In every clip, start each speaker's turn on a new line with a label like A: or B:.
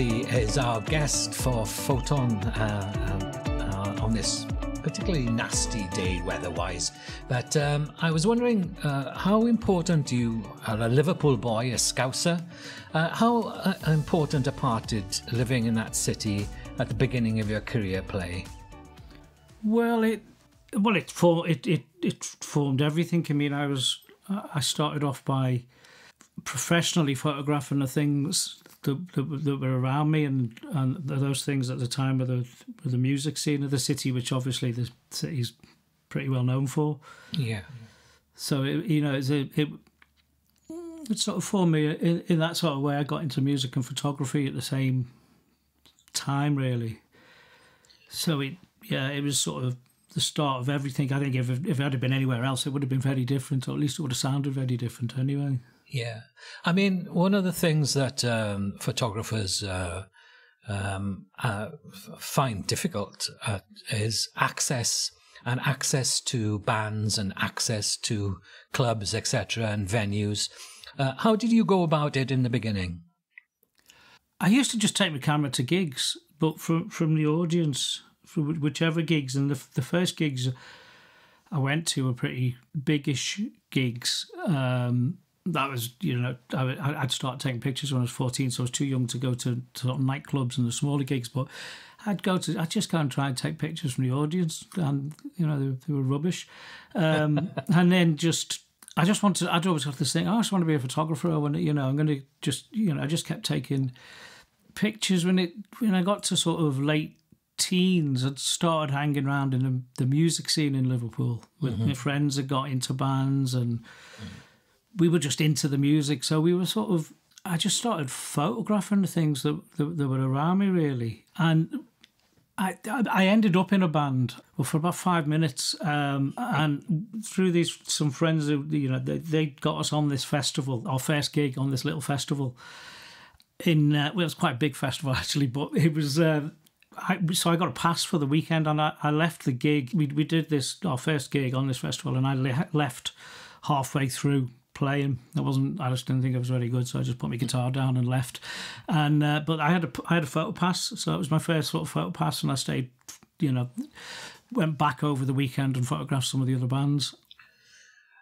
A: Doherty is our guest for Ffoton uh, uh, on this particularly nasty day weather-wise. But um, I was wondering uh, how important you are a Liverpool boy, a Scouser. Uh, how uh, important a part did living in that city at the beginning of your career play?
B: Well, it well it for it it it formed everything. I mean, I was I started off by professionally photographing the things that, that, that, were around me and, and those things at the time were the, were the music scene of the city, which obviously the city's pretty well known for.
A: Yeah.
B: So, it, you know, it, it, it sort of formed me in, in that sort of way. I got into music and photography at the same time, really. So, it yeah, it was sort of the start of everything. I think if, if it had been anywhere else, it would have been very different, or at least it would have sounded very different anyway.
A: Yeah. I mean, one of the things that um, photographers uh, um, uh, find difficult uh, is access and access to bands and access to clubs, etc., and venues. Uh, how did you go about it in the beginning?
B: I used to just take my camera to gigs, but from from the audience, from whichever gigs, and the the first gigs I went to were pretty biggish gigs. Um, that was you know I, would start taking pictures when I was 14 so I was too young to go to, to sort of nightclubs and the smaller gigs but I'd go to I'd just go and try and take pictures from the audience and you know they, they were rubbish um, and then just I just wanted I'd always have this thing oh, I just want to be a photographer I want to, you know I'm going to just you know I just kept taking pictures when it when I got to sort of late teens I'd started hanging around in the, the music scene in Liverpool with mm-hmm. my friends that got into bands and mm we were just into the music, so we were sort of. I just started photographing the things that, that, that were around me, really, and I, I ended up in a band well, for about five minutes, um, and through these some friends who you know they, they got us on this festival, our first gig on this little festival. In uh, well, it was quite a big festival actually, but it was. Uh, I, so I got a pass for the weekend, and I, I left the gig. We we did this our first gig on this festival, and I le- left halfway through playing. I wasn't. I just didn't think I was very good, so I just put my guitar down and left. And uh, but I had a I had a photo pass, so it was my first sort of photo pass, and I stayed. You know, went back over the weekend and photographed some of the other bands.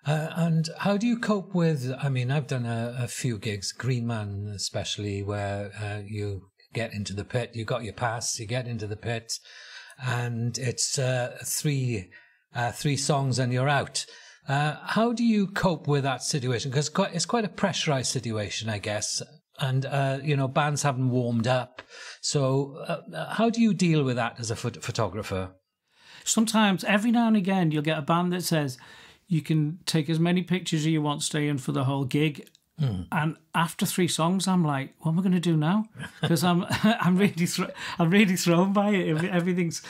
A: Uh, and how do you cope with? I mean, I've done a, a few gigs, Green Man especially, where uh, you get into the pit, you got your pass, you get into the pit, and it's uh, three uh, three songs and you're out. Uh, how do you cope with that situation? Because it's quite a pressurized situation, I guess. And, uh, you know, bands haven't warmed up. So, uh, how do you deal with that as a phot- photographer?
B: Sometimes, every now and again, you'll get a band that says you can take as many pictures as you want, stay in for the whole gig. Mm. And after three songs, I'm like, what am I going to do now? Because I'm, I'm really, I'm really thrown by it. Everything's,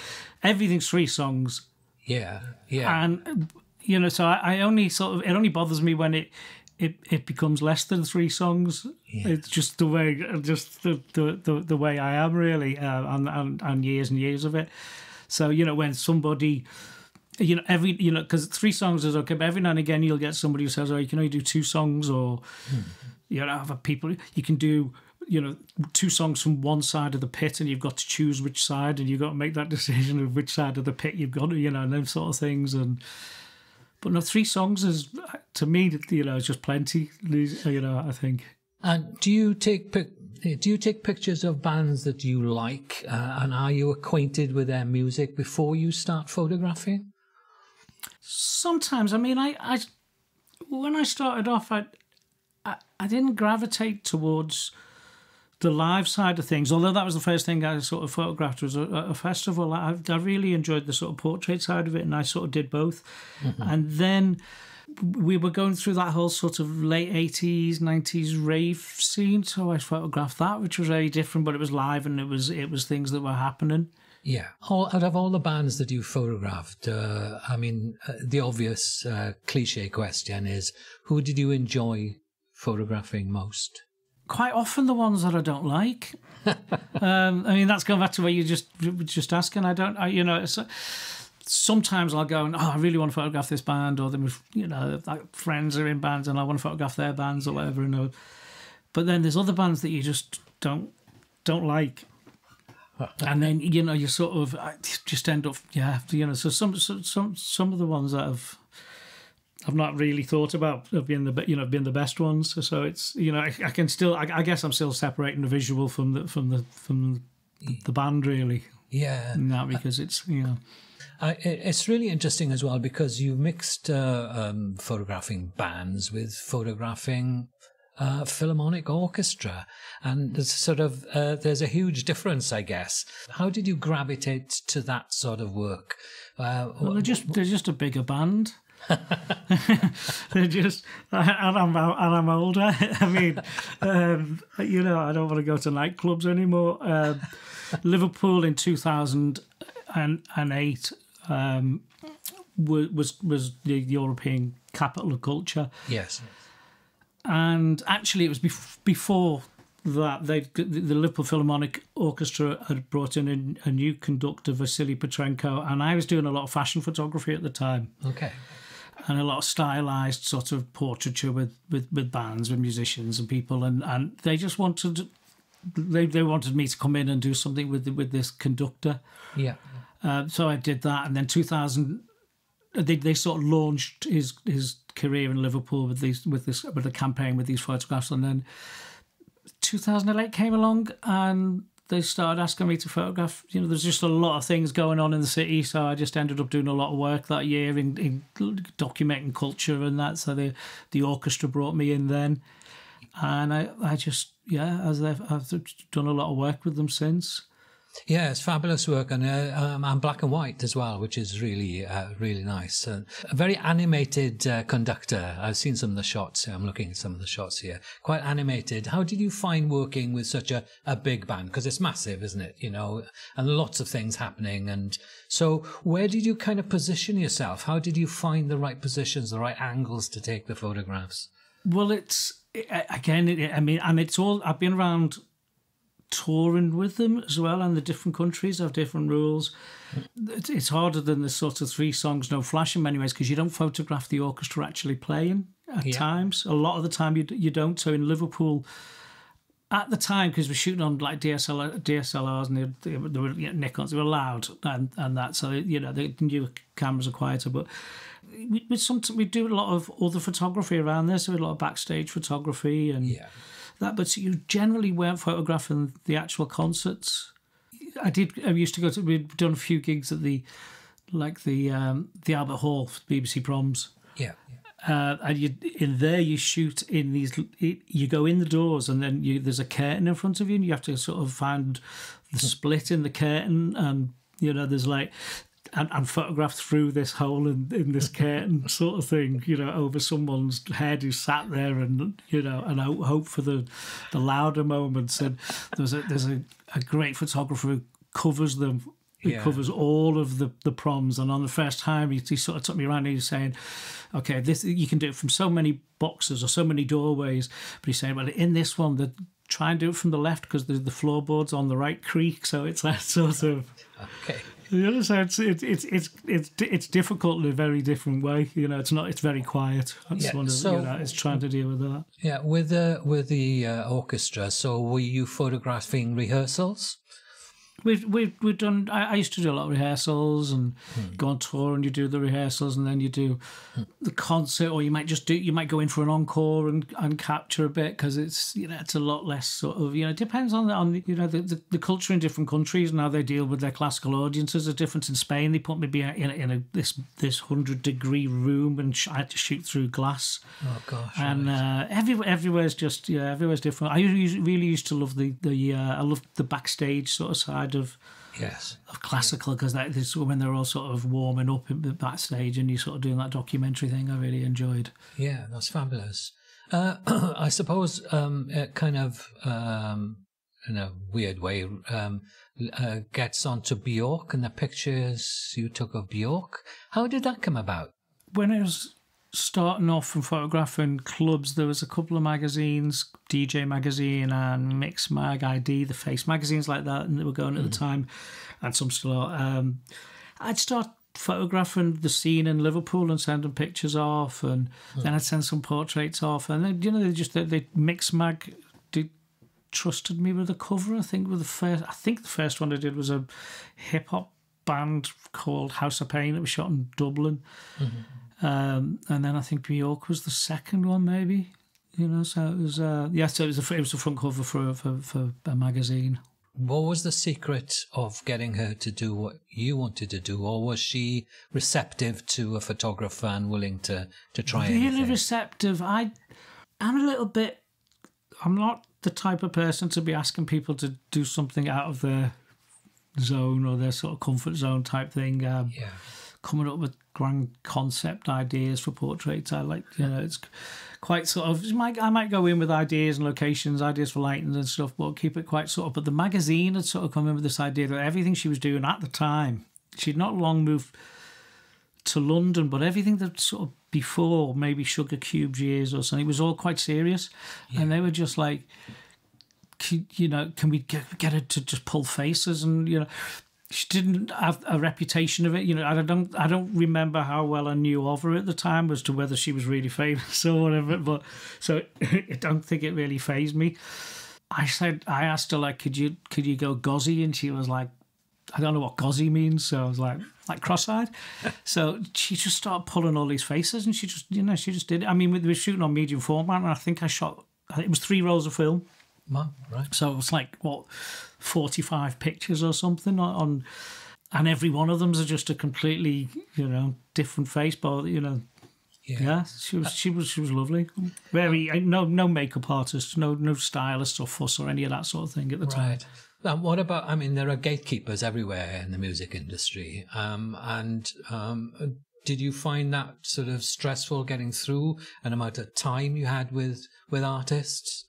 B: everything's three songs.
A: Yeah, yeah.
B: And you know, so I, I, only sort of it only bothers me when it it, it becomes less than three songs. Yeah. It's just the way, just the the, the, the way I am really, uh, and, and and years and years of it. So you know, when somebody you know every you know because three songs is okay but every now and again you'll get somebody who says oh you can only do two songs or mm. you know have people you can do you know two songs from one side of the pit and you've got to choose which side and you've got to make that decision of which side of the pit you've got to you know and those sort of things and but no, three songs is to me, you know, it's just plenty. You know, I think.
A: And do you take do you take pictures of bands that you like, uh, and are you acquainted with their music before you start photographing?
B: Sometimes, I mean, I, I when I started off, I, I, I didn't gravitate towards the live side of things, although that was the first thing I sort of photographed was a, a festival, I, I, really enjoyed the sort of portrait side of it, and I sort of did both. Mm-hmm. And then we were going through that whole sort of late 80s 90s rave scene so i photographed that which was very different but it was live and it was it was things that were happening
A: yeah all, out of all the bands that you photographed uh, i mean uh, the obvious uh, cliche question is who did you enjoy photographing most
B: quite often the ones that I don't like. um, I mean, that's going back to where you just just asking. I don't, I, you know, uh, sometimes I'll go and oh, I really want to photograph this band, or them, you know, like friends are in bands and I want to photograph their bands or whatever. You know, but then there's other bands that you just don't don't like. and then you know you sort of just end up yeah you know so some some some some of the ones that have I've not really thought about been the you know been the best ones. So it's you know I, I can still I, I, guess I'm still separating the visual from the from the from the band really.
A: Yeah,
B: not because it's you know.
A: Uh, it's really interesting as well because you mixed uh, um, photographing bands with photographing uh, philharmonic orchestra, and there's sort of uh, there's a huge difference, I guess. How did you gravitate to that sort of work?
B: Uh, well, they're just they're just a bigger band. they're just and I'm and I'm older. I mean, um, you know, I don't want to go to nightclubs anymore. Um, Liverpool in two thousand and eight um, was was the European capital of culture.
A: Yes,
B: and actually, it was bef- before that they the Liverpool Philharmonic Orchestra had brought in a, a, new conductor, Vasily Petrenko, and I was doing a lot of fashion photography at the time.
A: Okay.
B: And a lot of stylized sort of portraiture with, with, with bands, with musicians and people, and, and they just wanted they they wanted me to come in and do something with with this conductor.
A: Yeah.
B: Uh, so I did that, and then 2000, they they sort of launched his his career in Liverpool with these with this with a campaign with these photographs, and then 2008 came along and they started asking me to photograph. You know, there's just a lot of things going on in the city, so I just ended up doing a lot of work that year in, in documenting culture and that. So the the orchestra brought me in then, and I I just yeah, as I've, I've done a lot of work with them since.
A: Yeah, it's fabulous work, and uh, um, and black and white as well, which is really uh, really nice. Uh, a very animated uh, conductor. I've seen some of the shots. I'm looking at some of the shots here. Quite animated. How did you find working with such a, a big band? Because it's massive, isn't it? You know, and lots of things happening. And so, where did you kind of position yourself? How did you find the right positions, the right angles to take the photographs?
B: Well, it's again. I mean, and it's all. I've been around touring with them as well, and the different countries have different rules. It's harder than the sort of three songs, no flash in many ways, because you don't photograph the orchestra actually playing at yeah. times. A lot of the time, you you don't. So in Liverpool, at the time, because we're shooting on like DSLR, DSLRs and they, they, they were Nikons, they were loud and, and that. So you know the new cameras are quieter, but we we, some, we do a lot of other photography around this. So a lot of backstage photography and.
A: Yeah
B: that, but you generally weren't photographing the actual concerts. I did. I used to go to. We'd done a few gigs at the, like the um, the Albert Hall BBC Proms.
A: Yeah.
B: Uh, and you in there you shoot in these. You go in the doors and then you there's a curtain in front of you and you have to sort of find the split in the curtain and you know there's like and, and photographed through this hole in, in this curtain sort of thing, you know, over someone's head who sat there and, you know, and hope for the the louder moments. And there's a there's a, a great photographer who covers them who yeah. covers all of the, the proms. And on the first time, he, he sort of took me around and he's saying, okay, this you can do it from so many boxes or so many doorways. But he's saying, well, in this one, the try and do it from the left because the, the floorboards on the right creak. So it's that sort of.
A: Okay.
B: You understand? It's it's it's it's it's, it's difficult in a very different way. You know, it's not. It's very quiet. That's yeah, one of so, you know, it's trying to deal with that.
A: Yeah, with the with the uh, orchestra. So were you photographing rehearsals?
B: We've, we've, we've done, I, I, used to do a lot of rehearsals and hmm. go on tour and you do the rehearsals and then you do hmm. the concert or you might just do, you might go in for an encore and, and capture a bit because it's, you know, it's a lot less sort of, you know, it depends on, on you know, the, the, the culture in different countries and how they deal with their classical audiences. A difference in Spain. They put me in, a, in a, this, this 100 degree room and I had to shoot through glass.
A: Oh gosh.
B: And right. uh, every, everywhere's just, yeah, everywhere's different. I really used to love the, the, uh, I love the backstage sort of side side of
A: yes
B: of classical because that is when they're all sort of warming up in that stage and you sort of doing that documentary thing. I really enjoyed.
A: Yeah, that's fabulous. Uh, I suppose um, it kind of um, in a weird way um, uh, gets onto Bjork and the pictures you took of Bjork. How did that come about?
B: When I was starting off from photographing clubs, there was a couple of magazines, DJ Magazine and Mix Mag ID, the Face magazines like that, and they were going at mm. the time, and some still are. Um, I'd start photographing the scene in Liverpool and sending pictures off, and mm. then I'd send some portraits off, and then you know they just they, they Mix Mag did trusted me with a cover. I think with the first, I think the first one I did was a hip hop band called House of Pain. It was shot in Dublin, mm-hmm. Um, and then I think New York was the second one, maybe. You know, so it was uh, yeah. So it was a, it was the front cover for for for a magazine.
A: What was the secret of getting her to do what you wanted to do, or was she receptive to a photographer and willing to to try?
B: Really
A: anything?
B: receptive. I, I'm a little bit. I'm not the type of person to be asking people to do something out of their zone or their sort of comfort zone type thing. Um,
A: yeah.
B: Coming up with grand concept ideas for portraits, I like. You know, it's quite sort of. I might go in with ideas and locations, ideas for lighting and stuff, but keep it quite sort of. But the magazine had sort of come in with this idea that everything she was doing at the time, she'd not long moved to London, but everything that sort of before maybe Sugar Cubes years or something, it was all quite serious, yeah. and they were just like you know, can we get, get her to just pull faces and you know, she didn't have a reputation of it. You know, I don't I don't remember how well I knew of her at the time as to whether she was really famous or whatever. But so I don't think it really phased me. I said I asked her like, could you could you go gozzy? And she was like, I don't know what gozzy means. So I was like, like cross-eyed. so she just started pulling all these faces, and she just you know she just did it. I mean, we were shooting on medium format, and I think I shot. It was three rolls of film
A: right.
B: So it was like what, forty-five pictures or something on, and every one of them's just a completely you know different face, but you know. Yeah. yeah, she was she was she was lovely. Very no no makeup artist, no no stylist or fuss or any of that sort of thing at the right. time.
A: And what about? I mean, there are gatekeepers everywhere in the music industry. Um, and um, did you find that sort of stressful getting through an amount of time you had with with artists?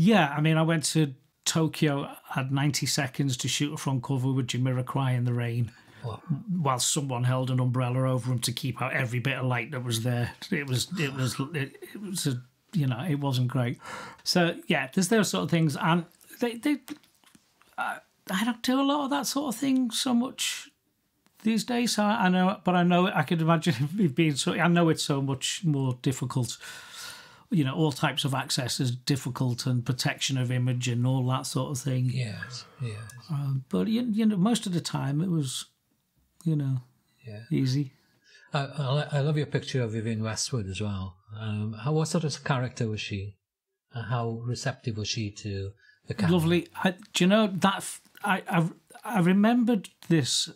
B: Yeah, I mean, I went to Tokyo, had 90 seconds to shoot a front cover with Jamiroquai in the rain. What? While someone held an umbrella over him to keep out every bit of light that was there. It was, it was, it, it was a, you know, it wasn't great. So yeah, there's those sort of things, and they, they, uh, I don't do a lot of that sort of thing so much these days. So I know, but I know I could imagine it being so. I know it's so much more difficult you know all types of access is difficult and protection of image and all that sort of thing.
A: Yes, yes.
B: Um, but you, you know, most of the time it was, you know,
A: yeah.
B: easy.
A: I, I love your picture of Vivienne Westwood as well. Um, how what sort of character was she? how receptive was she to the camera?
B: Lovely. I, do you know that I I I remembered this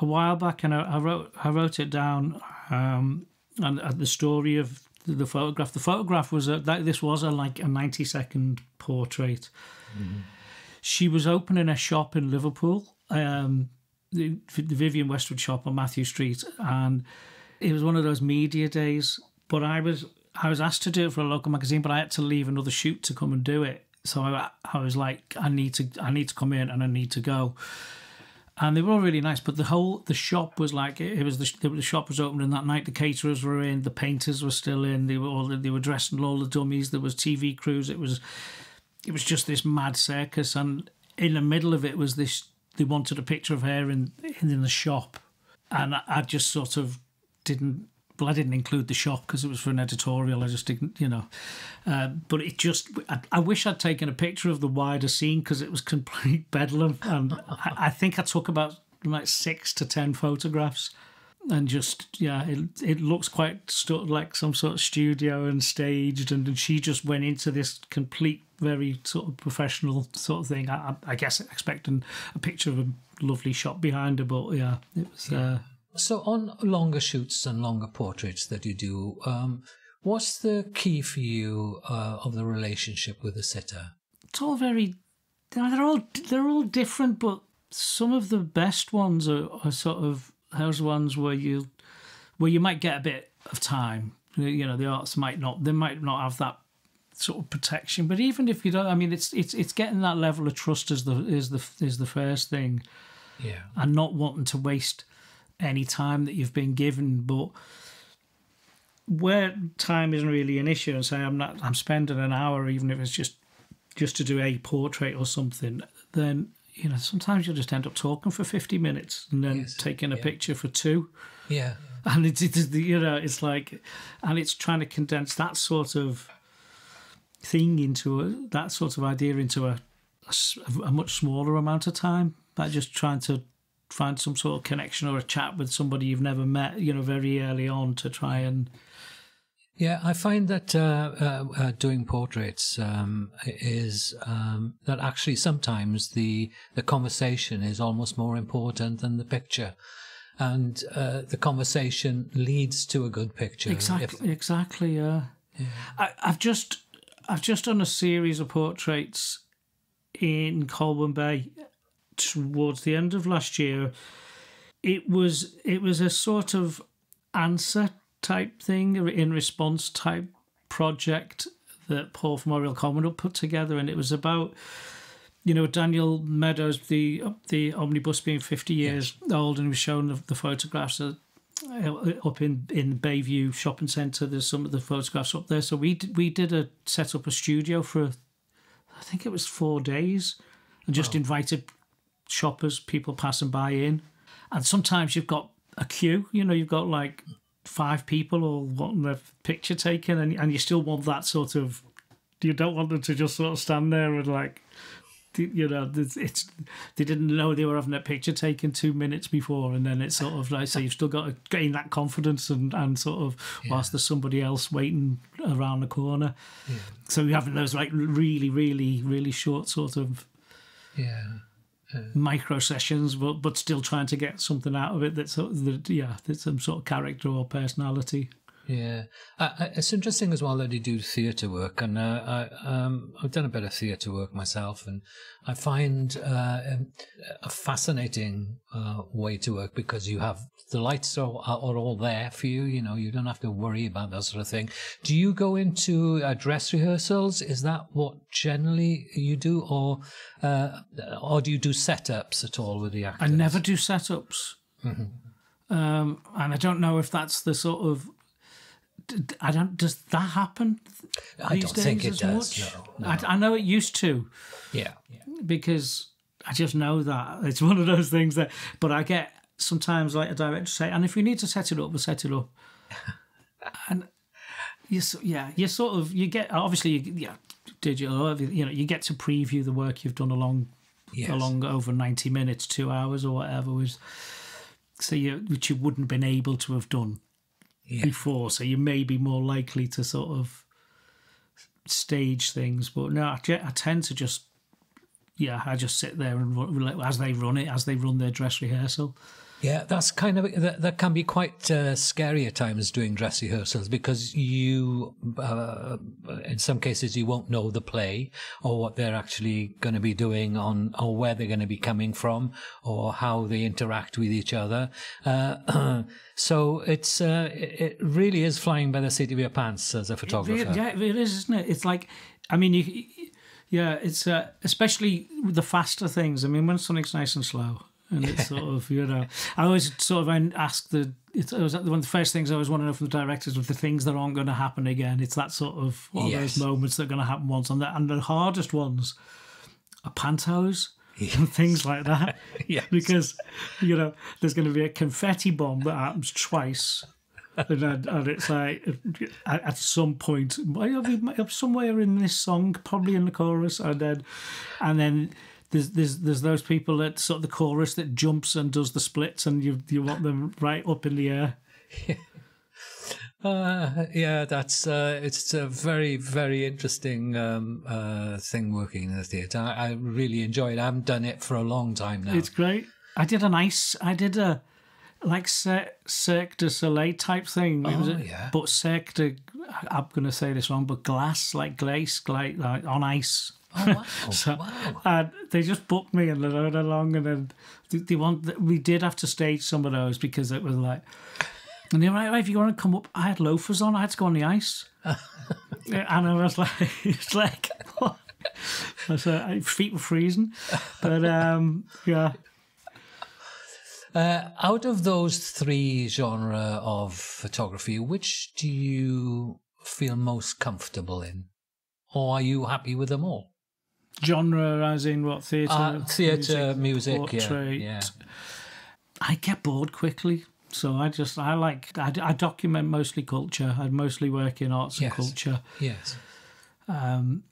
B: a while back, and I, I wrote I wrote it down. Um, and uh, the story of the photograph. The photograph was a that this was a like a ninety second portrait. Mm-hmm. She was opening a shop in Liverpool, um, the, the Vivienne Westwood shop on Mathew Street, and it was one of those media days. But I was I was asked to do it for a local magazine, but I had to leave another shoot to come and do it. So I, I was like, I need to I need to come in and I need to go and they were all really nice. But the whole the shop was like it was the, the shop was open, and that night. The caterers were in, the painters were still in. They were all they were dressing all the dummies. There was TV crews. It was it was just this mad circus, and in the middle of it was this. They wanted a picture of her in in the shop, and I, I just sort of didn't well, I didn't include the shop because it was for an editorial. I just didn't, you know. Uh, but it just, I, I, wish I'd taken a picture of the wider scene because it was complete bedlam. And I, I, think I took about like six to ten photographs. And just, yeah, it, it looks quite like some sort of studio and staged. And, and she just went into this complete, very sort of professional sort of thing. I, I guess expecting a picture of a lovely shop behind her. But yeah, it was. Yeah. Uh,
A: so, on longer shoots and longer portraits that you do, um, what's the key for you uh, of the relationship with the sitter?
B: It's all very, they're all they're all different, but some of the best ones are, are sort of those ones where you where you might get a bit of time. You know, the arts might not they might not have that sort of protection, but even if you don't, I mean, it's it's it's getting that level of trust is the is the is the first thing.
A: Yeah,
B: and not wanting to waste any time that you've been given, but where time isn't really an issue, and say I'm not, I'm spending an hour, even if it's just just to do a portrait or something, then you know sometimes you'll just end up talking for fifty minutes and then yes. taking a yeah. picture for two.
A: Yeah,
B: and it's, it's you know it's like, and it's trying to condense that sort of thing into a, that sort of idea into a, a, a much smaller amount of time. Like just trying to find some sort of connection or a chat with somebody you've never met, you know, very early on to try and.
A: Yeah, I find that uh, uh, uh, doing portraits um, is um, that actually sometimes the the conversation is almost more important than the picture, and uh, the conversation leads to a good picture.
B: Exactly, if, exactly. Yeah. yeah. I, I've just I've just done a series of portraits in Colwyn Bay towards the end of last year. It was it was a sort of answer type thing, in response type project that Paul from Oriel Colwyn put together, and it was about you know Daniel Meadows, the the omnibus being fifty years yes. old, and he was showing the, the photographs of, uh, up in in Bayview Shopping Centre. There's some of the photographs up there. So we we did a set up a studio for, I think it was four days, and just wow. invited shoppers, people passing by in, and sometimes you've got a queue. You know, you've got like five people all wanting their picture taken, and and you still want that sort of. You don't want them to just sort of stand there and like you know, it's they didn't know they were having a picture taken two minutes before, and then it's sort of like so you've still got to gain that confidence and and sort of yeah. whilst there's somebody else waiting around the corner. Yeah. So you're having those like really, really, really short sort of
A: yeah Uh,
B: micro sessions, but but still trying to get something out of it that's uh, that yeah, that's some sort of character or personality.
A: Yeah, uh, it's interesting as well that you do theatre work, and uh, I, um, I've done a bit of theatre work myself, and I find uh, um, a fascinating uh, way to work because you have the lights are, are all there for you. You know, you don't have to worry about that sort of thing. Do you go into uh, dress rehearsals? Is that what generally you do, or uh, or do you do setups at all with the actors?
B: I never do setups. Mm-hmm. Um, and I don't know if that's the sort of I don't. Does that happen?
A: I don't think it does. Much? No, no.
B: I, I, know it used to.
A: Yeah, yeah.
B: Because I just know that it's one of those things that. But I get sometimes like a director say, and if we need to set it up, we'll set it up. and you, yeah, you sort of you get obviously you, yeah digital. You know, you get to preview the work you've done along yes. along over ninety minutes, two hours, or whatever was. So you, which you wouldn't have been able to have done yeah. before, so you may be more likely to sort of stage things. But no, I, I tend to just, yeah, I just sit there and as they run it, as they run their dress rehearsal.
A: Yeah, that's kind of that, that can be quite uh, scary at times doing dress rehearsals because you, uh, in some cases, you won't know the play or what they're actually going to be doing on or where they're going to be coming from or how they interact with each other. Uh, so it's uh, it really is flying by the seat of your pants as a photographer.
B: It, yeah, it is, isn't it? It's like, I mean, you. Yeah, it's uh, especially the faster things. I mean, when something's nice and slow, and it's sort of you know I always sort of ask the it was one of the first things I always want to know from the directors of the things that aren't going to happen again. It's that sort of yes. those moments that are going to happen once, and the, and the hardest ones are pantos. Yes. and things like that.
A: yes.
B: Because, you know, there's going to be a confetti bomb that happens twice. and, and it's like at, at some point, somewhere in this song, probably in the chorus, and then, and then there's there's there's those people that sort of the chorus that jumps and does the splits, and you you want them right up in the air.
A: Uh, yeah, that's uh, it's a very very interesting um, uh, thing working in the theatre. I, I, really enjoy it. I haven't done it for a long time now.
B: It's great. I did a nice. I did a like Cirque du Soleil type thing.
A: Oh, a, yeah.
B: But Cirque de, I'm going to say this wrong, but glass, like glace like, like on ice.
A: Oh, wow. so, wow.
B: And they just booked me and they rode along, and then they, they want. We did have to stage some of those because it was like. And they were like, if you want to come up, I had loafers on. I had to go on the ice, and I was like, it's like, what? So feet were freezing, but um, yeah.
A: Uh, out of those three genre of photography, which do you feel most comfortable in, or are you happy with them all?
B: Genre as in what theatre uh,
A: theatre music, music yeah, yeah,
B: i get bored quickly so i just i like i, I document mostly culture i mostly work in arts
A: yes.
B: and culture
A: yes
B: Um,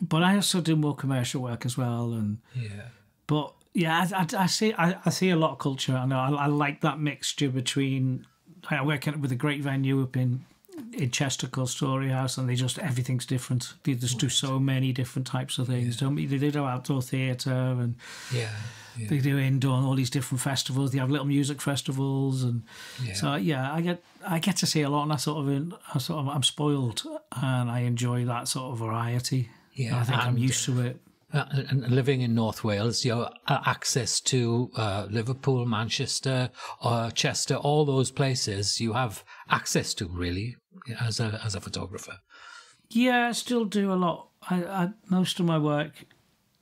B: but I also do more commercial work as well, and
A: Yeah.
B: but yeah, I, I, I see I, I see a lot of culture. I know I, I like that mixture between. I work with a great venue up in in Chester called Storyhouse, and they just everything's different. They just do so many different types of things. Don't they? They do outdoor theatre and
A: Yeah. Yeah.
B: they do indoor and all these different festivals. They have little music festivals, and
A: Yeah.
B: so yeah, I get I get to see a lot, and I sort of I sort of I'm spoiled, and I enjoy that sort of variety.
A: Yeah,
B: I think I'm used to it.
A: Uh, and living in North Wales, your access to uh, Liverpool, Manchester, uh, Chester, all those places you have access to really as a as a photographer.
B: Yeah, I still do a lot. I, I most of my work,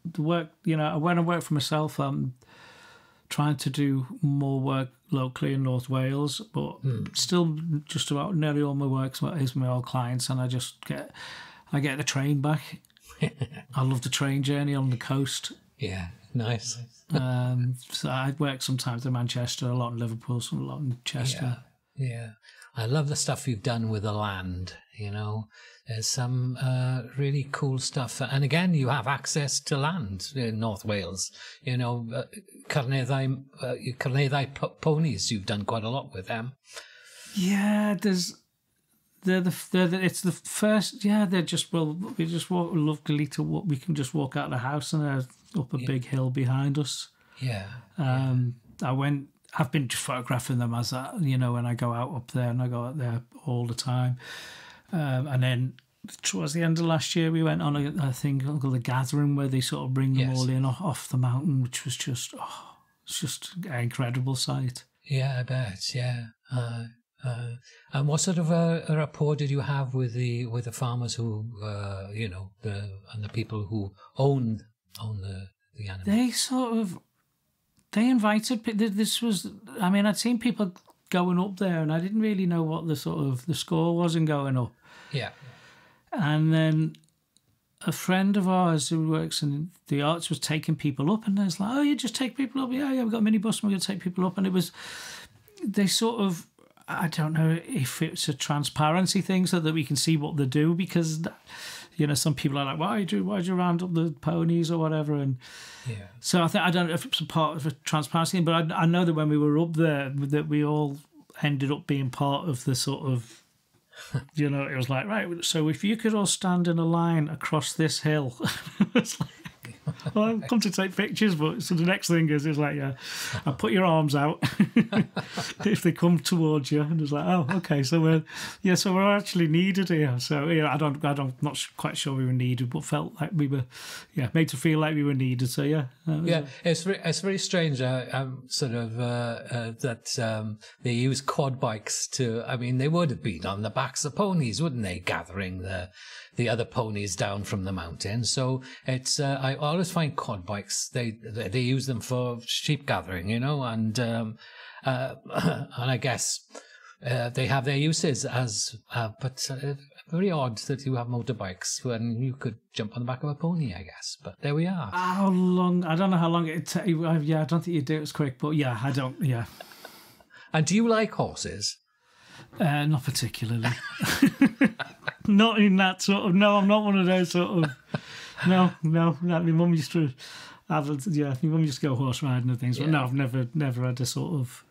B: the work you know, when I work for myself, I'm trying to do more work locally in North Wales, but still just about nearly all my work is my old clients, and I just get I get the train back. I love the train journey on the coast.
A: Yeah, nice.
B: Um, so I work sometimes in Manchester, a lot in Liverpool, some a lot in Chester.
A: Yeah, I love the stuff you've done with the land. You know, there's some uh, really cool stuff, and again, you have access to land in North Wales. You know, uh, Carneddau, uh, Carneddau ponies. You've done quite a lot with them.
B: Yeah, there's they're the, they're the it's the first yeah they're just well we just walk luckily to walk we can just walk out of the house and up a big hill behind us.
A: Yeah,
B: Um, I went. I've been photographing them as I, you know when I go out up there and I go out there all the time. Um, and then towards the end of last year we went on a, a thing called the Gathering where they sort of bring them
A: Yes.
B: all in off, off the mountain, which was just oh, it's just an incredible sight.
A: yeah, I bet. Yeah. Uh, uh, and what sort of a, a rapport did you have with the with the farmers who, uh, you know, the and the people who own own the the animal?
B: they sort of they invited this was i mean i'd seen people going up there and i didn't really know what the sort of the score was in going up.
A: Yeah.
B: and then a friend of ours who works in the arts was taking people up and there's like oh you just take people up? Yeah yeah we've got a minibus and we're going to take people up. And it was they sort of i don't know if it's a transparency thing so that we can see what they do because you know some people are like why do why do you round up the ponies or whatever and
A: Yeah.
B: so I think I don't know if it's a part of a transparency, thing, but I, I know that when we were up there, that we all ended up being part of the sort of, you know, it was like right. So if you could all stand in a line across this hill, it's like. Well, I've come to take pictures, but so the next thing is, is like, yeah, I put your arms out if they come towards you, and it's like, oh, okay, so we're, yeah, so we're actually needed here. So yeah, I don't, I don't, not quite sure we were needed, but felt like we were, yeah, made to feel like we were needed. So yeah, was-
A: Yeah, it's very, it's very strange. Uh, um, sort of uh, uh, that um, they use quad bikes to. I mean, they would have been on the backs of ponies, wouldn't they, gathering the the other ponies down from the mountain? So it's. Uh, I always find quad bikes. They they use them for sheep gathering, you know, and um, uh, and I guess. Uh, they have their uses as, uh, but uh, very odd that you have motorbikes when you could jump on the back of a pony, I guess. But there we are.
B: How long? I don't know how long it take. Yeah, I don't think you do it as quick, but yeah, I don't. Yeah,
A: And do you like horses?
B: uh, not particularly. not in that sort of. No, I'm not one of those sort of. No, no, no. My mum used to have. Yeah, my mum used to go horse riding and things, but no, I've never, never had a sort of.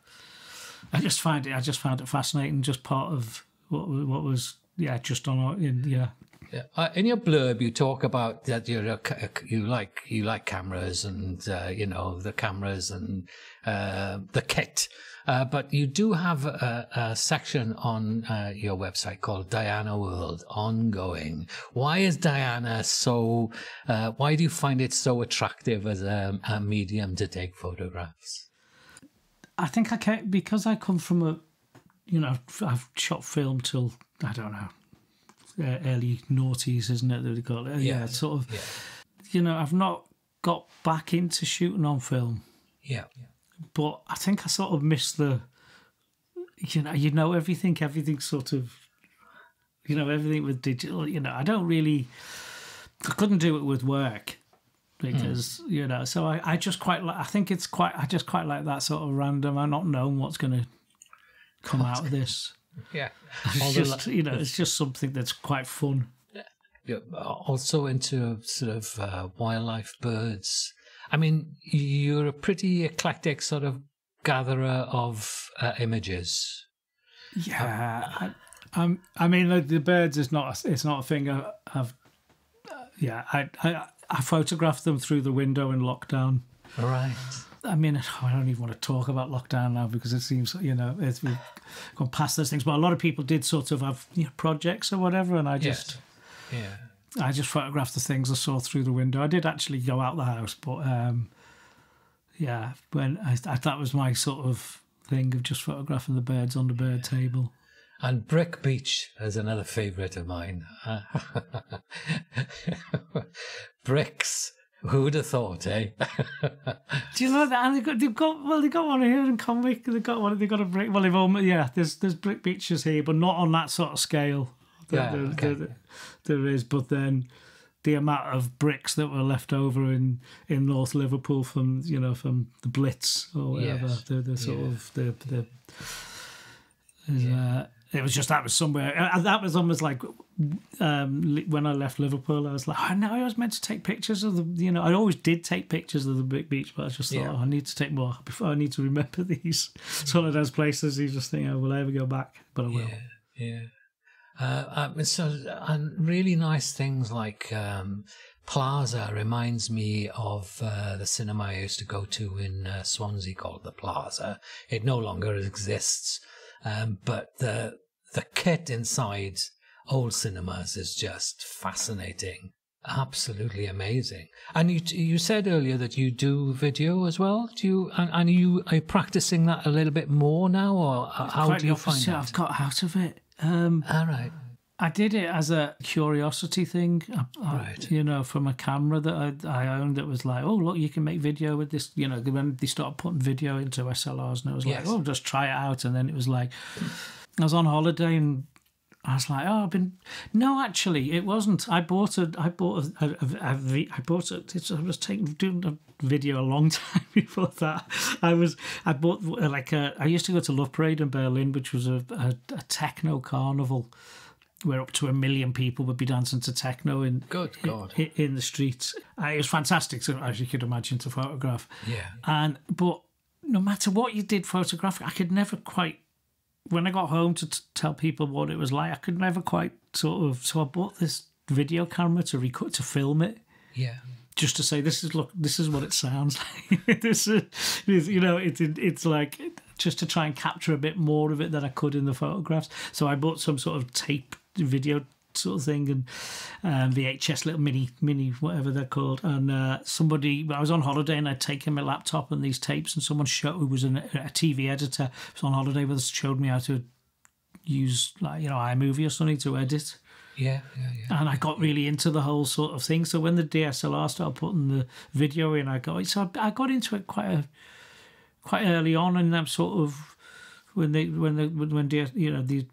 B: I just find it. I just found it fascinating. Just part of what what was. Yeah, just on. In, yeah.
A: Yeah. Uh, in your blurb, you talk about that you're a, you like you like cameras and uh, you know the cameras and uh, the kit, uh, but you do have a, a section on uh, your website called Diana World Ongoing. Why is Diana so? Uh, why do you find it so attractive as a, a medium to take photographs?
B: I think I can because I come from a, you know, I've shot film till I don't know, uh, early noughties, isn't it? That they call it. Yeah,
A: Yeah,
B: sort of.
A: yeah.
B: You know, I've not got back into shooting on film,
A: Yeah,
B: but I think I sort of missed the. You know, you know everything. Everything sort of. You know everything with digital. You know, I don't really. I couldn't do it with work because you know so I, I just quite like i think it's quite i just quite like that sort of random i'm not knowing what's going to come out of this
A: yeah.
B: it's just you know it's just something that's quite fun
A: you're also into sort of uh, wildlife birds. I mean, you're a pretty eclectic sort of gatherer of uh, images.
B: Yeah, I, um, I mean, the, the birds is not it's not a thing I, have uh, yeah, I, I I photographed them through the window in lockdown.
A: Right.
B: I mean, I don't even want to talk about lockdown now because it seems, you know, it's, we've gone past those things. But a lot of people did sort of have you know, projects or whatever, and I just,
A: yes. yeah,
B: I just photographed the things I saw through the window. I did actually go out the house, but um, yeah, when I, I that was my sort of thing of just photographing the birds on the bird table.
A: And Brick Beach is another favourite of mine. Bricks. Who would have thought, eh?
B: Do you know that? And they've got, they've got well, they've got one here in Conwy. They've got one. They've got a brick. Well, they've all, yeah. There's there's brick beaches here, but not on that sort of scale.
A: Yeah, there, okay.
B: there, there is, but then the amount of bricks that were left over in, in North Liverpool from you know from the Blitz or whatever
A: yes.
B: the the sort yeah. of the the. Yeah. Uh, it was just that was somewhere. That was almost like um, when I left Liverpool. I was like, I know I was meant to take pictures of the. You know, I always did take pictures of the big beach, but I just thought, yeah. oh, I need to take more before I need to remember these. It's one of those places you just think, oh, will I ever go back? But I will.
A: Yeah, yeah. Uh, so, and really nice things like um, Plaza reminds me of uh, the cinema I used to go to in uh, Swansea called the Plaza. It no longer exists, um, but the the kit inside old cinemas is just fascinating, absolutely amazing. And you you said earlier that you do video as well. Do you and, and you are you practicing that a little bit more now, or how do you find
B: it? I've got out of it. Um,
A: All right.
B: I did it as a curiosity thing, uh, uh,
A: right.
B: you know, from a camera that I, I owned that was like, oh, look, you can make video with this. You know, when they started putting video into SLRs, and I was
A: yes.
B: like, oh, just try it out. And then it was like, I was on holiday and I was like, oh, I've been. No, actually, it wasn't. I bought a. I bought a. a, a, a I bought it. I was taking doing a video a long time before that. I was. I bought like a. I used to go to Love Parade in Berlin, which was a, a, a techno carnival where up to a million people would be dancing to techno in
A: good God
B: in, in the streets. Uh, it was fantastic, So as you could imagine, to photograph.
A: Yeah.
B: And but no matter what you did photograph, I could never quite. When I got home to t- tell people what it was like, I could never quite sort of. So I bought this video camera to record to film it.
A: Yeah.
B: Just to say, this is look, this is what it sounds like. this is, you know, it's it's like just to try and capture a bit more of it than I could in the photographs. So I bought some sort of tape video sort of thing and um, VHS little mini mini whatever they're called and uh, somebody I was on holiday and I'd taken my laptop and these tapes and someone showed who was an, a TV editor was on holiday with us showed me how to use like you know iMovie or something to edit
A: yeah, yeah, yeah.
B: And I got really into the whole sort of thing. So when the DSLR started putting the video in, I got so I got into it quite a quite early on, and I'm sort of when they when they when you know the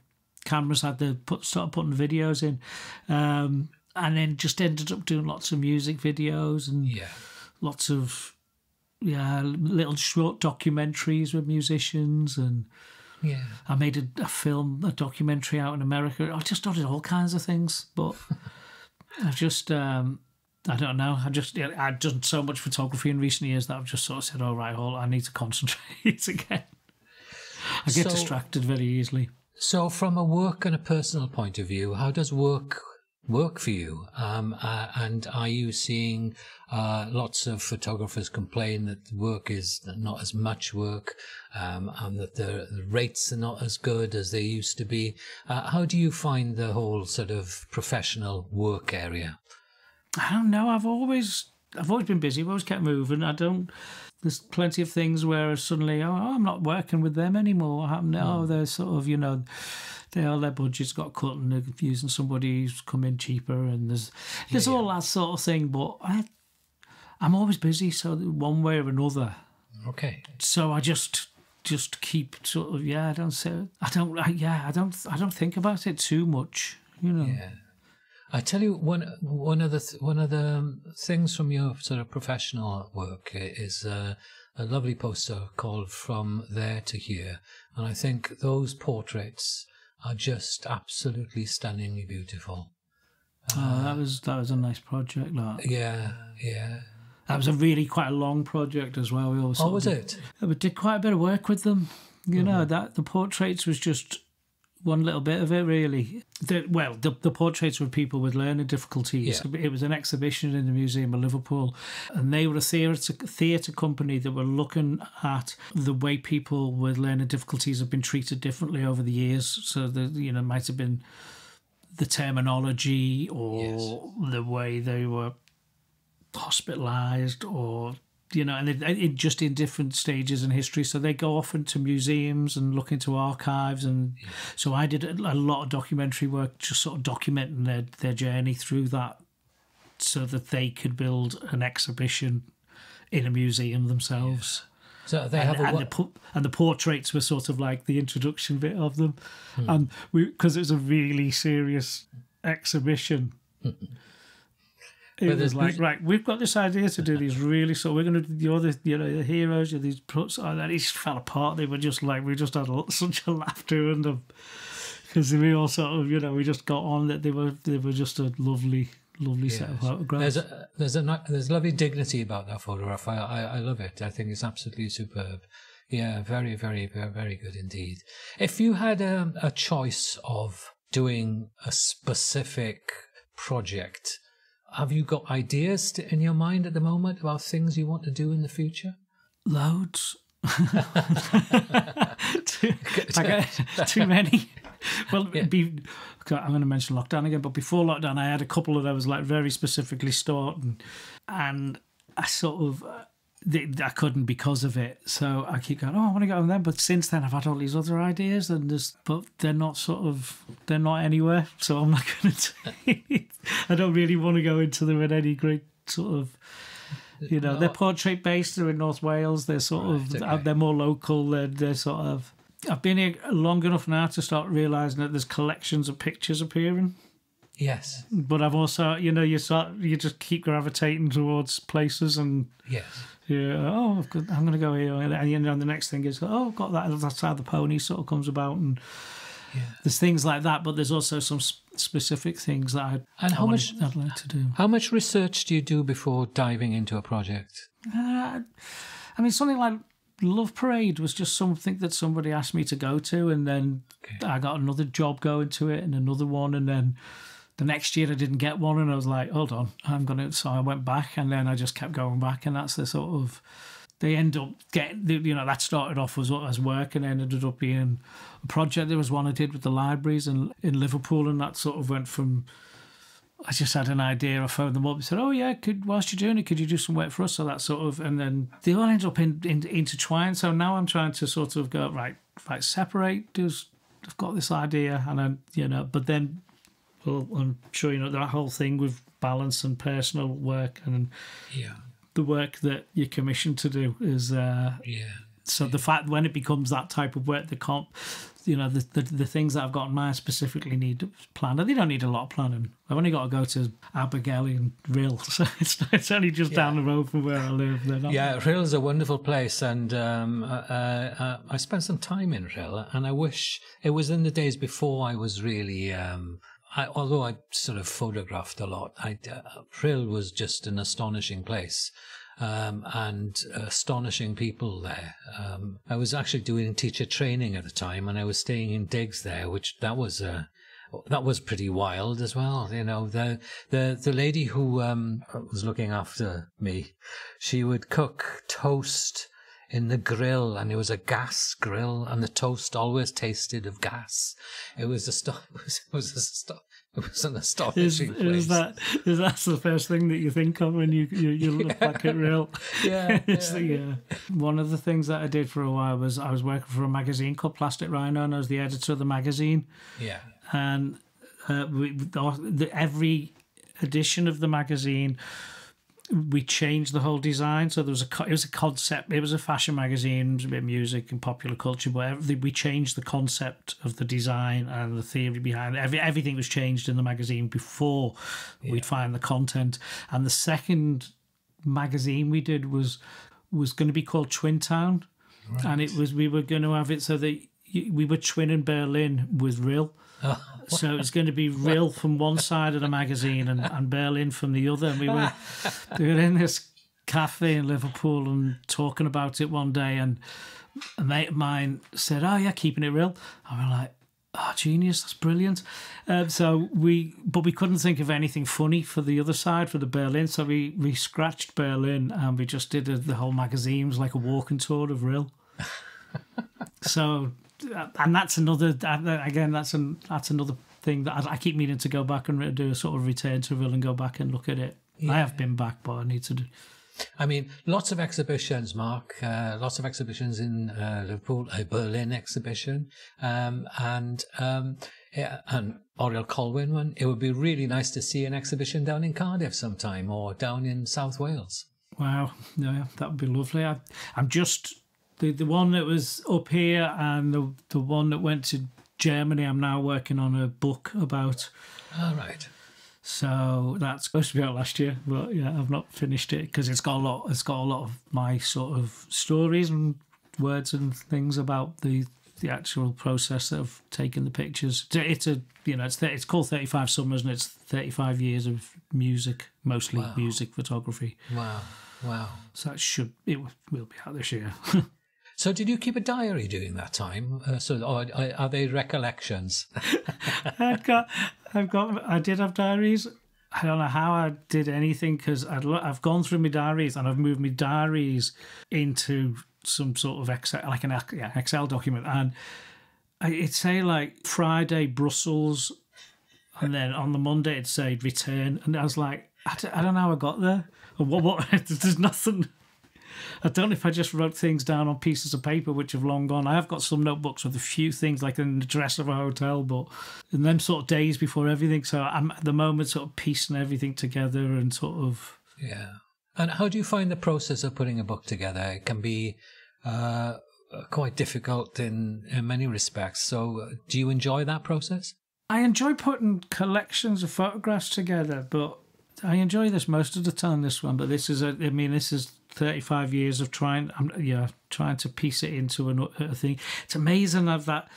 B: cameras had to put start putting videos in, um, and then just ended up doing lots of music videos and
A: yeah.
B: lots of yeah little short documentaries with musicians and
A: yeah.
B: I made a, a film, a documentary out in America. I just did all kinds of things, but I've just. Um, I don't know. I just I've done so much photography in recent years that I've just sort of said, "All right, hold, I need to concentrate again." I get so, distracted very easily.
A: So, from a work and a personal point of view, how does work work for you? Um, uh, and are you seeing uh, lots of photographers complain that work is not as much work um, and that the, rates are not as good as they used to be? Uh, how do you find the whole sort of professional work area?
B: I don't know. I've always I've always been busy. I've always kept moving. I don't there's plenty of things where suddenly, oh, I'm not working with them anymore. I'm, mm. Oh, they're sort of, you know, they all their budgets got cut and they're using somebody who's come in cheaper, and there's there's yeah, all that sort of thing. But I, I'm always busy, so one way or another.
A: Okay.
B: So I just just keep sort of yeah. I don't say I don't I, yeah. I don't I don't think about it too much. You know.
A: Yeah. I tell you one one of the th- one of the um, things from your sort of professional work is uh, a lovely poster called "From There to Here," and I think those portraits are just absolutely stunningly beautiful.
B: Oh, that was that was a nice project. That
A: Yeah, yeah.
B: that was a really quite a long project as well. We always
A: Oh, was
B: did-
A: it?
B: we did quite a bit of work with them. You
A: Mm-hmm.
B: know that the portraits was just one little bit of it, really. The, well, the, the portraits were people with learning difficulties.
A: Yeah.
B: It was an exhibition in the Museum of Liverpool, and they were a theatre theatre company that were looking at the way people with learning difficulties have been treated differently over the years. So the you know might have been the terminology or the way they were hospitalized or you know and it, it just in different stages in history. So they go off into museums and look into archives. And so i did a, lot of documentary work just sort of documenting their, their journey through that so that they could build an exhibition in a museum themselves.
A: So they
B: and,
A: have a.
B: and, the, and the portraits were sort of like the introduction bit of them.
A: Hmm.
B: and we because it was a really serious exhibition
A: But
B: was like right we've got this idea to do these really so we're going to you're the you know the heroes you're these plots and then it just fell apart they were just like we just had a, such a laugh doing them because we all sort of you know we just got on that they were they were just a lovely lovely set of photographs
A: There's a there's a there's lovely dignity about that photograph. I, I I love it. I think it's absolutely superb. Yeah, very very very very good indeed. If you had um, a choice of doing a specific project, have you got ideas in your mind at the moment about things you want to do in the future?
B: Loads. too, I too many. Well, be, okay, I'm going to mention lockdown again, but before lockdown, I had a couple of those like very specifically stored, and, I sort of uh, I couldn't because of it. So I keep going, oh, I want to go on them. But since then, I've had all these other ideas, and there's, but they're not sort of they're not anywhere. So I'm not going to. I don't really want to go into them in any great sort of. You know, they're portrait based. They're in North Wales. They're sort of
A: okay.
B: they're more local. They're, they're sort of. I've been here long enough now to start realizing that there's collections of pictures appearing.
A: Yes.
B: But I've also, you know, you start you just keep gravitating towards places and
A: Yes.
B: yeah, oh, I've got, I'm going to go here, and you know, the next thing is, oh, I've got that. That's how the pony sort of comes about, and there's things like that. But there's also some specific things that I
A: And how
B: wanna-
A: much-
B: I'd like to do.
A: How much research do you do before diving into a project?
B: Uh, I mean, something like Love Parade was just something that somebody asked me to go to, and then I got another job going to it, and another one, and then the next year I didn't get one, and I was like, hold on, I'm gonna. So I went back, and then I just kept going back, and that's the sort of. They end up getting, you know, that started off as as work, and ended up being a project. There was one I did with the libraries in in Liverpool, and that sort of went from I just had an idea. I phoned them up and said, "Oh yeah, could whilst you're doing it, could you do some work for us?" So that sort of, and then they all end up in, in intertwined. So now I'm trying to sort of go right, right, separate. Does I've got this idea, and then you know, but then, well, I'm sure you know that whole thing with balance and personal work and
A: Yeah.
B: the work that you're commissioned to do is uh,
A: Yeah.
B: so the fact when it becomes that type of work, the comp, you know, the, the the things that I've got in mind specifically need planning. They don't need a lot of planning. I've only got to go to Abergele and Rhyl, so it's it's only just down the road from where I live.
A: Yeah, Rhyl is a wonderful place, and um, uh, uh, I spent some time in Rhyl, and I wish it was in the days before I was really. Um, I, although I sort of photographed a lot, I, uh, Rhyl was just an astonishing place. Um, and astonishing people there. Um, I was actually doing teacher training at the time, and I was staying in digs there, which that was uh, that was pretty wild as well. You know, the the the lady who um, was looking after me, she would cook toast in the grill, and it was a gas grill, and the toast always tasted of gas. It was a stop. it was, it was a stop. it was an
B: Is,
A: astonishing place.
B: is that is that the first thing that you think of when you you, you look back at Rhyl?
A: Yeah, yeah.
B: the, uh, one of the things that I did for a while was I was working for a magazine called Plastic Rhino, and I was the editor of the magazine.
A: yeah,
B: and uh, we, the, every edition of the magazine we changed the whole design. So there was a it was a concept it was a fashion magazine a bit of music and popular culture but everything, we changed the concept of the design and the theory behind it. Every, everything was changed in the magazine before we'd find the content. And the second magazine we did was was going to be called Twin Town. And it was we were going to have it so that we were twinning Berlin with Rhyl.
A: Oh,
B: So it's going to be Rhyl from one side of the magazine and, and Berlin from the other. And we were, we were in this cafe in Liverpool and talking about it one day. And a mate of mine said, Oh, yeah, keeping it real. And we're like, Oh, genius, that's brilliant. Um, so we, but we couldn't think of anything funny for the other side, for the Berlin. So we, we scratched Berlin and we just did a, the whole magazine. It was like a walking tour of Rhyl. so, and that's another, again, that's, an, that's another thing that I, I keep meaning to go back and do a sort of return to Rhyl and go back and look at it. I have been back, but I need to do.
A: I mean, lots of exhibitions, Mark. Uh, lots of exhibitions in uh, Liverpool, a Berlin exhibition, um, and um, yeah, and Oriel Colwyn one. It would be really nice to see an exhibition down in Cardiff sometime, or down in South Wales.
B: Wow, yeah, that would be lovely. I, I'm just the the one that was up here and the the one that went to Germany. I'm now working on a book about.
A: All right.
B: So that's supposed to be out last year, but yeah, I've not finished it because it's got a lot. It's got a lot of my sort of stories and words and things about the the actual process of taking the pictures. It's a, you know it's it's called Thirty Five Summers and it's thirty five years of music, mostly music photography.
A: Wow. Wow.
B: So that should it will be out this year.
A: So, did you keep a diary during that time? Uh, so, or, are, are they recollections?
B: I've got, I've got, I did have diaries. I don't know how I did anything because I've gone through my diaries and I've moved my diaries into some sort of Excel, like an yeah, Excel document, and it'd say like Friday Brussels, and then on the Monday it'd say return, and I was like, I don't, I don't know how I got there. What? What? There's nothing. I don't know if I just wrote things down on pieces of paper which have long gone. I have got some notebooks with a few things like an address of a hotel, but in them sort of days before everything. So I'm at the moment sort of piecing everything together and sort of.
A: Yeah. And how do you find the process of putting a book together? It can be uh, quite difficult in, in many respects. So uh, do you enjoy that process?
B: I enjoy putting collections of photographs together, but I enjoy this most of the time. This one, but this is a. I mean, this is 35 years of trying um, I'm yeah trying to piece it into a thing. It's amazing of that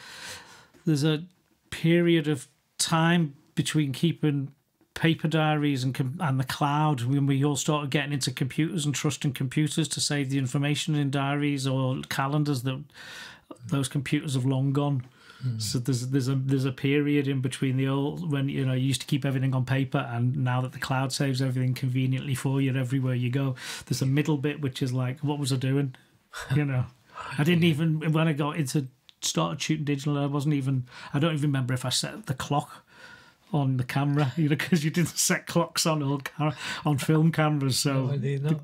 B: there's a period of time between keeping paper diaries and and the cloud when we all started getting into computers and trusting computers to save the information in diaries or calendars that those computers have long gone Mm. So there's there's a there's a period in between the old when you know you used to keep everything on paper, and now that the cloud saves everything conveniently for you everywhere you go, there's a middle bit which is like, what was I doing? You know, I didn't even when I got into started shooting digital, I wasn't even I don't even remember if I set the clock on the camera, you know, because you didn't set clocks on old on film cameras. So
A: no,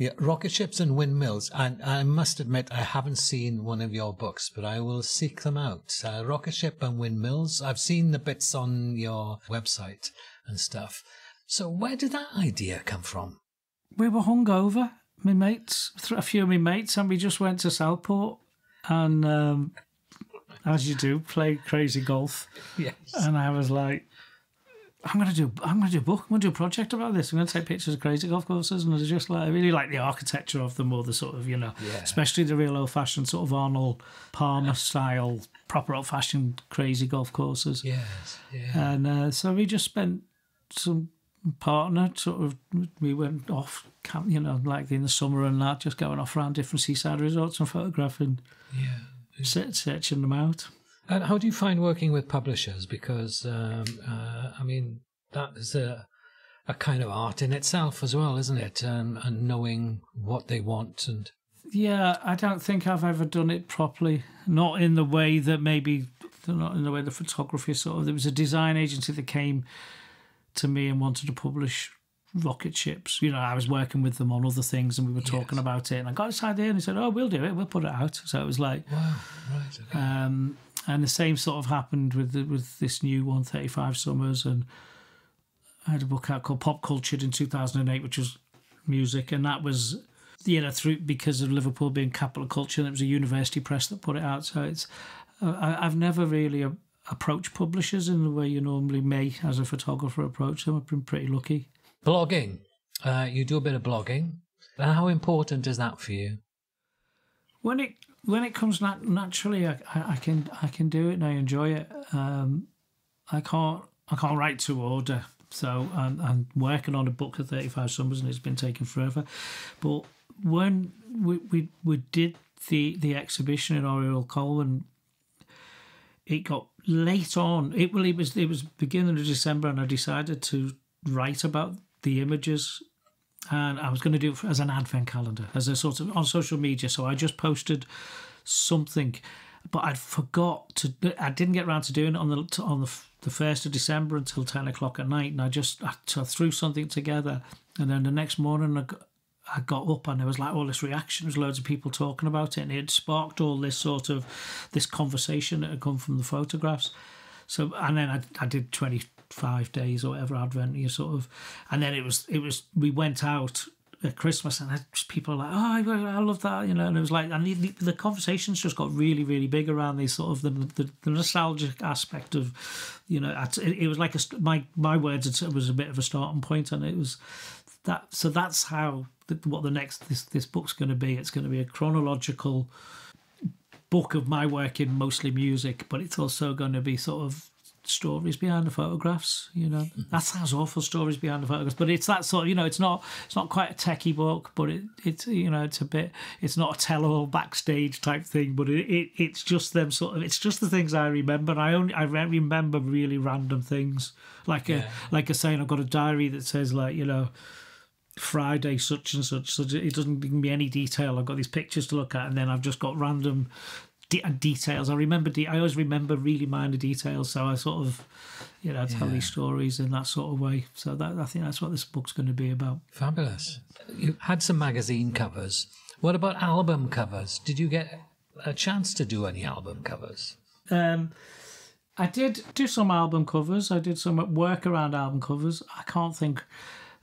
A: yeah, rocket ships and windmills. And I must admit, I haven't seen one of your books, but I will seek them out. Uh, rocket ship and windmills. I've seen the bits on your website and stuff. So where did that idea come from?
B: We were hungover, my mates, a few of my mates, and we just went to Southport and, um, as you do, play crazy golf.
A: Yes.
B: And I was like, I'm gonna do I'm gonna do a book. I'm gonna do a project about this. I'm gonna take pictures of crazy golf courses, and I just like I really like the architecture of them, or the sort of you know,
A: yeah.
B: especially the real old fashioned sort of Arnold Palmer style, proper old fashioned crazy golf courses.
A: Yes, yeah.
B: And uh, so we just spent some partner sort of we went off camp, you know, like in the summer and that, just going off around different seaside resorts and photographing,
A: yeah,
B: searching them out.
A: And how do you find working with publishers? Because um, uh, I mean, that is a a kind of art in itself as well, isn't it? And, and knowing what they want and
B: yeah, I don't think I've ever done it properly. Not in the way that maybe not in the way the photography sort of. There was a design agency that came to me and wanted to publish rocket ships. You know, I was working with them on other things and we were talking yes. about it. And I got this idea and he said, "Oh, we'll do it. We'll put it out." So it was like,
A: wow, right.
B: Okay. Um, and the same sort of happened with the, with this new 135 Summers, and I had a book out called Pop Cultured in 2008, which was music, and that was you know through because of Liverpool being capital culture, and it was a university press that put it out. So it's uh, I, have never really a, approached publishers in the way you normally may as a photographer approach them. I've been pretty lucky.
A: Blogging, uh, you do a bit of blogging. How important is that for you?
B: When it when it comes nat- naturally, I, I, I can I can do it and I enjoy it. Um, I can't I can't write to order, so I'm, I'm working on a book of thirty five summers and it's been taking forever. But when we we, we did the the exhibition in Oriel Colwyn, it got late on. It well, it was it was beginning of December, and I decided to write about the images and I was going to do it as an advent calendar, as a sort of on social media. So I just posted something, but I'd forgot to. I didn't get around to doing it on the on the the first of December until ten o'clock at night, and I just I, threw something together, and then the next morning I got, I got up and there was like all this reaction. There was loads of people talking about it, and it sparked all this sort of this conversation that had come from the photographs. So and then I, I did twenty five days or whatever Advent you sort of, and then it was it was we went out at Christmas and I, people were like oh I, I love that you know and it was like and the, the conversations just got really really big around these sort of the the, the nostalgic aspect of you know it, it was like a my my words it was a bit of a starting point and it was that so that's how what the next this this book's going to be. It's going to be a chronological book of my work in mostly music but it's also going to be sort of stories behind the photographs. You know, mm-hmm. that sounds awful. Stories behind the photographs, but it's that sort. Of, you know, it's not. It's not quite a techie book, but it. It's you know, it's a bit. It's not a tell-all backstage type thing, but it, it. It's just them sort of. It's just the things I remember. I only. I remember really random things, like yeah. a like a saying. I've got a diary that says like you know. Friday, such and such. So it doesn't give me any detail. I've got these pictures to look at, and then I've just got random de- details. I remember. De- I always remember really minor details, so I sort of, you know, tell yeah. these stories in that sort of way. So that I think that's what this book's going to be about.
A: Fabulous. You had some magazine covers. What about album covers? Did you get a chance to do any album covers?
B: Um, I did do some album covers. I did some work around album covers. I can't think.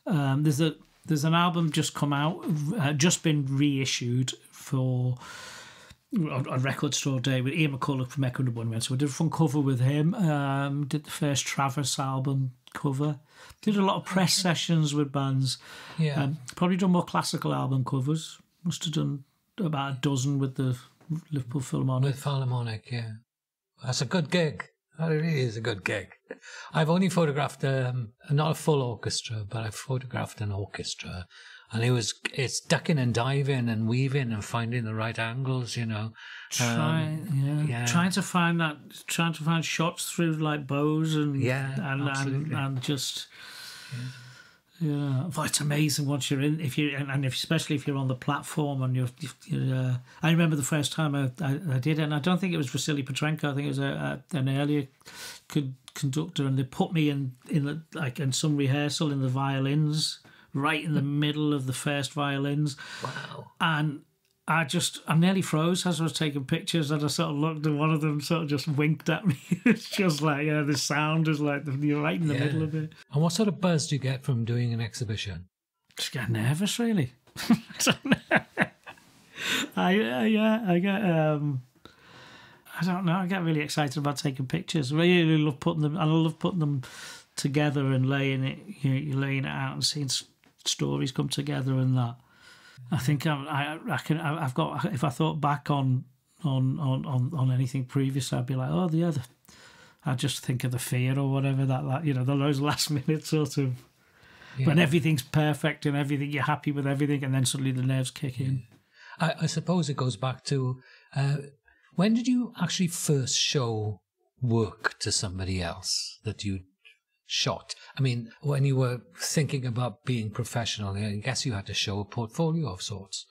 B: Um, there's a there's an album just come out, uh, just been reissued for on Record Store Day with Ian McCulloch from Echo & the Bunnymen. So we did a front cover with him. Um, did the first Travis album cover. Did a lot of press sessions with bands.
A: Yeah. Um,
B: probably done more classical album covers. Must have done about a dozen with the Liverpool Philharmonic.
A: With Philharmonic, yeah. That's a good gig. That really is a good gig. I've only photographed um, not a full orchestra, but I've photographed an orchestra and it was it's ducking and diving and weaving and finding the right angles you know
B: trying um, yeah. yeah. trying to find that trying to find shots through like bows and
A: yeah
B: and and, and just yeah. yeah well, it's amazing once you're in if you and, and if, especially if you're on the platform and you're, you're uh, I remember the first time I, I, I, did it and I don't think it was Vasily Petrenko I think it was a, a, an earlier con- conductor and they put me in in the, like in some rehearsal in the violins right in the middle of the first violins.
A: Wow.
B: And I just, I nearly froze as I was taking pictures, and I sort of looked, and one of them sort of just winked at me. it's just like, yeah, the sound is like you're right in the yeah. middle of it.
A: And what sort of buzz do you get from doing an exhibition?
B: Just get nervous, really. I, uh, yeah, I get, um, I don't know, I get really excited about taking pictures. I really love putting them, and I love putting them together and laying it, you know, you're laying it out and seeing stories come together and that. I think I, I, I can. I've got. If I thought back on on on on, on anything previous, I'd be like, oh, the other. I just think of the fear or whatever that that you know the those last minute sort of yeah. when everything's perfect and everything you're happy with everything, and then suddenly the nerves kick in.
A: I, I suppose it goes back to uh, when did you actually first show work to somebody else that you shot? I mean, when you were thinking about being professional, I guess you had to show a portfolio of sorts.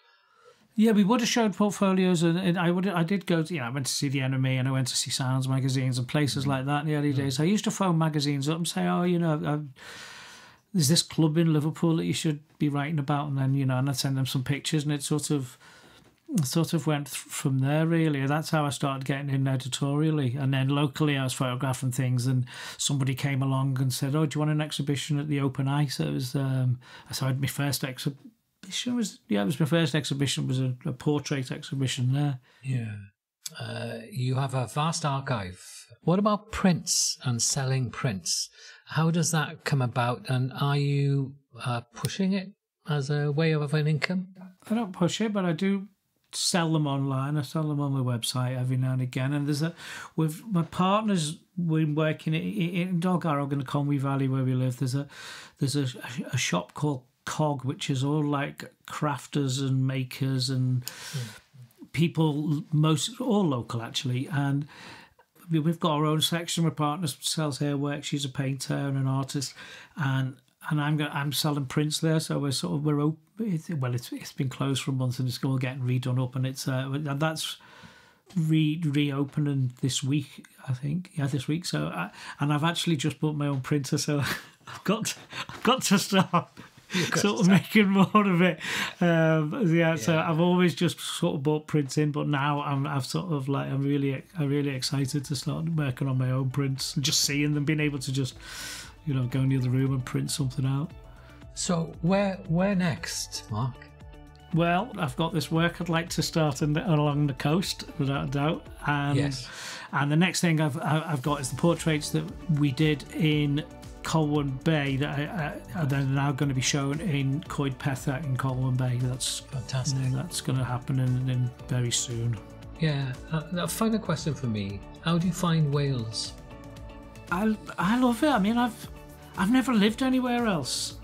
B: Yeah, we would have showed portfolios, and, and I would I did go. To, you know, I went to see the NME, and I went to see Sounds magazines and places mm. like that in the early mm. days. I used to phone magazines up and say, "Oh, you know, I've, there's this club in Liverpool that you should be writing about," and then you know, and I'd send them some pictures, and it sort of sort of went from there really. That's how i started getting in editorially and then locally i was photographing things and somebody came along and said oh do you want an exhibition at the open eye so it was um so i had my first exhibition was yeah it was my first exhibition was a, a portrait exhibition there.
A: Yeah. Uh, you have a vast archive. What about prints and selling prints? How does that come about? And are you uh, pushing it as a way of an income?
B: I don't push it but i do sell them online. I sell them on my website every now and again. And there's a with my partners we're working in, in Dolgarrog in the Conwy Valley where we live. There's a there's a, a shop called Cog, which is all like crafters and makers and mm-hmm. people most all local actually and we- we've got our own section. My partner sells hair work. She's a painter and an artist, and and I'm go- I'm selling prints there. So we're sort of we're open. It's, well, it's it's been closed for a month and it's all getting redone up, and it's uh, and that's re reopening this week. I think yeah, this week. So I, and I've actually just bought my own printer, so I've got to, I've got to start. Sort of making more of it, um, yeah. So I've always just sort of bought prints in, but now I'm I've sort of like I'm really I'm really excited to start working on my own prints and just seeing them, being able to just you know go in the other room and print something out.
A: So where where next, Mark?
B: Well, I've got this work I'd like to start in the, along the coast, without a doubt. And,
A: Yes.
B: And the next thing I've I've got is the portraits that we did in Colwyn Bay that I, I, are now going to be shown in Coed Pella in Colwyn Bay. That's
A: Fantastic.
B: that's going to happen in, in very soon.
A: Yeah. Uh, a final question for me: How do you find Wales?
B: I I love it. I mean, I've I've never lived anywhere else.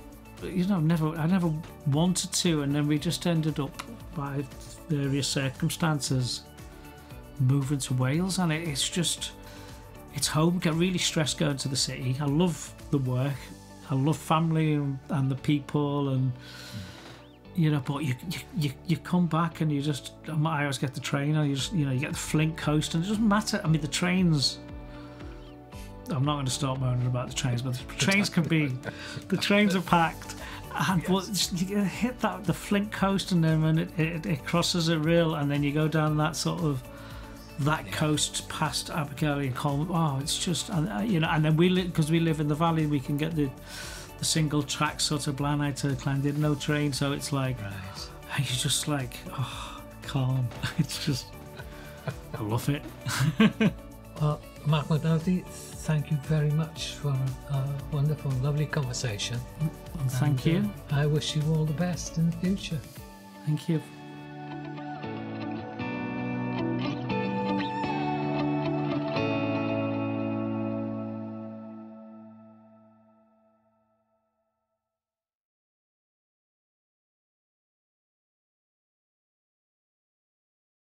B: You know, I've never I never wanted to, and then we just ended up by various circumstances moving to Wales, and it, it's just it's home. Get really stressed going to the city. I love the work. I love family and, and the people and. You know, but you, you you come back and you just I always get the train and you just you know you get the Flint coast and it doesn't matter. I mean the trains I'm not going to start moaning about the trains, but the trains can be, the trains are packed. And just- you hit that the Flint coast, and then when it, it, it crosses a rail, and then you go down that sort of that coast past Abergele and Colwyn. Oh, it's just and, uh, you know, and then we live because we live in the valley, we can get the the single track sort of Blaenau to Llandudno train, so it's like
A: Right.
B: you just like oh, calm. It's just I love it.
A: Well, Mark McNulty, thank you very much for a wonderful, lovely conversation.
B: And thank
A: And,
B: you,
A: uh, I wish you all the best in the future.
B: thank you.